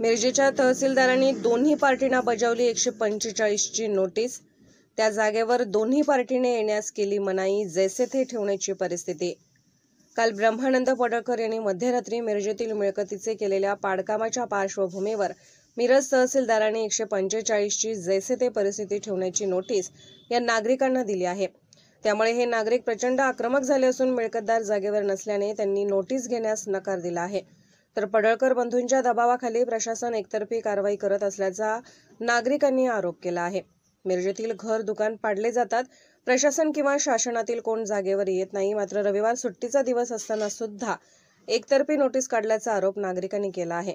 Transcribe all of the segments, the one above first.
मिरजेच्या तहसीलदारांनी दोन्ही पार्टींना बजावली एकशे पंचेचाळीसची नोटीस. त्या जागेवर दोन्ही पार्टीने येण्यास केली मनाई जैसे थे ठेवण्याची परिस्थिती. काल ब्रह्मानंद पडळकर यांनी मध्यरात्री मिरजेतील मिळकतीचे केलेल्या पाडकामाच्या पार्श्वभूमीवर मिरज तहसीलदारांनी एकशे पंचेचाळीसची जैसे ते परिस्थिती ठेवण्याची नोटीस या नागरिकांना दिली आहे. त्यामुळे हे नागरिक प्रचंड आक्रमक झाले असून मिळकतदार जागेवर नसल्याने त्यांनी नोटीस घेण्यास नकार दिला आहे. तर पडळकर बंधूंच्या दबावाखाली प्रशासन एकतर्फी कारवाई करत असल्याचा नागरिकांनी आरोप केला आहे. मिरजेतील घर दुकान पाडले जातात. प्रशासन किंवा शासनातील कोण जागेवर येत नाही. मात्र रविवार सुट्टीचा दिवस असताना सुद्धा एकतर्फी नोटीस काढल्याचा आरोप नागरिकांनी केला आहे.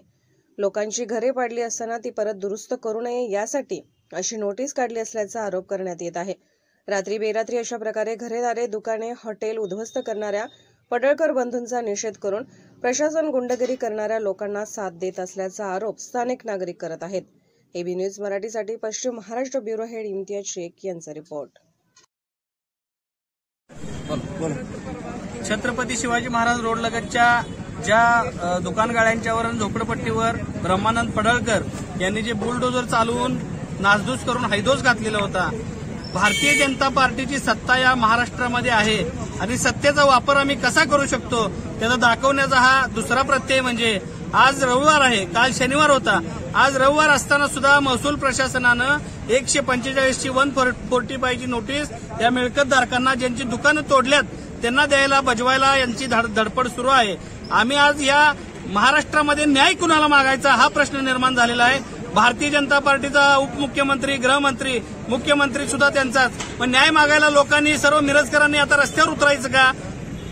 लोकांची घरे पाडली असताना ती परत दुरुस्त करू नये यासाठी अशी नोटीस काढली असल्याचा आरोप करण्यात येत आहे. रात्री बेरात्री अशा प्रकारे घरेदारे दुकाने हॉटेल उद्ध्वस्त करणाऱ्या पडळकर बंधूंचा निषेध करून प्रशासन गुंडगिरी करणाऱ्या लोकांना साथ देत असल्याचा आरोप स्थानिक नागरिक करत आहेत. एबी न्यूज मराठीसाठी पश्चिम महाराष्ट्र ब्युरो हेड इम्तियाज शेख यांचा रिपोर्ट. छत्रपती शिवाजी महाराज रोड लगतच्या ज्या दुकानगाळ्यांच्यावर आणि झोपडपट्टीवर ब्रह्मानंद पडळकर यांनी जे बुलडोजर चालवून नासधूस करून हैदोस घातलेला होता भारतीय जनता पार्टीची सत्ता या महाराष्ट्रामध्ये आहे. आणि सत्तेचा वापर आम्ही कसा करू शकतो त्याचा दाखवण्याचा हा दुसरा प्रत्यय म्हणजे आज रविवार आहे काल शनिवार होता. आज रविवार असताना सुद्धा महसूल प्रशासनानं एकशे पंचेचाळीसची वन फोर्टी फायची नोटीस या मिळकतधारकांना ज्यांची दुकानं तोडल्यात त्यांना द्यायला बजवायला यांची धड- धडपड सुरू आहे. आम्ही आज या महाराष्ट्रामध्ये न्याय कुणाला मागायचा हा प्रश्न निर्माण झालेला आहे. भारतीय जनता पार्टीचा उपमुख्यमंत्री गृहमंत्री मुख्यमंत्री सुद्धा त्यांचाच. पण न्याय मागायला लोकांनी सर्व मिरजकरांनी आता रस्त्यावर उतरायचं का?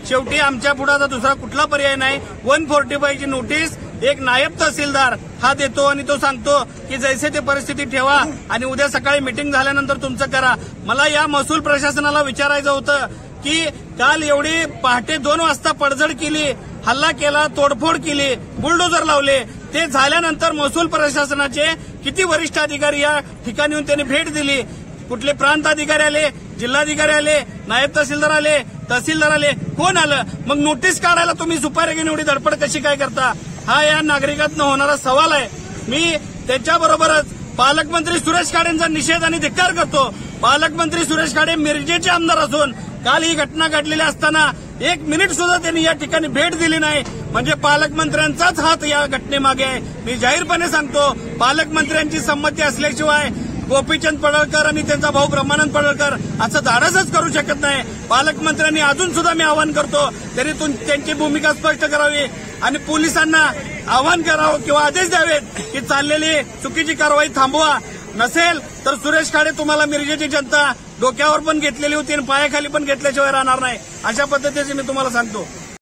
शेवटी आमच्या पुढे आता दुसरा कुठला पर्याय नाही. वन फोर्टी फायची नोटीस एक नायब तहसीलदार हा देतो आणि तो सांगतो की जैसे ते परिस्थिती ठेवा आणि उद्या सकाळी मिटिंग झाल्यानंतर तुमचं करा. मला या महसूल प्रशासनाला विचारायचं होतं की काल एवढी पहाटे दोन वाजता पडझड केली हल्ला केला तोडफोड केली बुलडोजर लावले. ते झाल्यानंतर महसूल प्रशासनाचे किती वरिष्ठ अधिकारी या ठिकाणी येऊन त्यांनी भेट दिली? कुठले प्रांत अधिकारी आले? जिल्हाधिकारी आले? नायब तहसीलदार आले? तहसीलदार आले? कोण आलं? मग नोटीस काढायला तुम्ही सुपारी घेऊन एवढी धडपड कशी काय करता? हा या नागरिकांना होणारा सवाल आहे. मी त्याच्याबरोबरच पालकमंत्री सुरेश खाडेंचा निषेध आणि धिक्कार करतो. पालकमंत्री सुरेश खाडे मिरजेचे आमदार असून काल ही घटना घडलेली असताना एक मिनिट सुद्धा त्यांनी या ठिकाणी भेट दिली नाही. म्हणजे पालकमंत्र्यांचाच हात या घटनेमागे आहे. मी जाहीरपणे सांगतो पालकमंत्र्यांची संमती असल्याशिवाय गोपीचंद पडळकर आणि त्यांचा भाऊ ब्रह्मानंद पडळकर असं धाडसच करू शकत नाही. पालकमंत्र्यांनी अजून सुद्धा मी आवाहन करतो तरी त्यांची भूमिका स्पष्ट करावी आणि पोलिसांना आवाहन करावं किंवा आदेश द्यावेत की चाललेली चुकीची कारवाई थांबवा. नसेल तर सुरेश खाडे तुम्हाला मिरजेची जनता डोक्यावर पण घेतलेली होती आणि पायाखाली पण घेतल्याशिवाय राहणार नाही. अशा पद्धतीचे मी तुम्हाला सांगतो.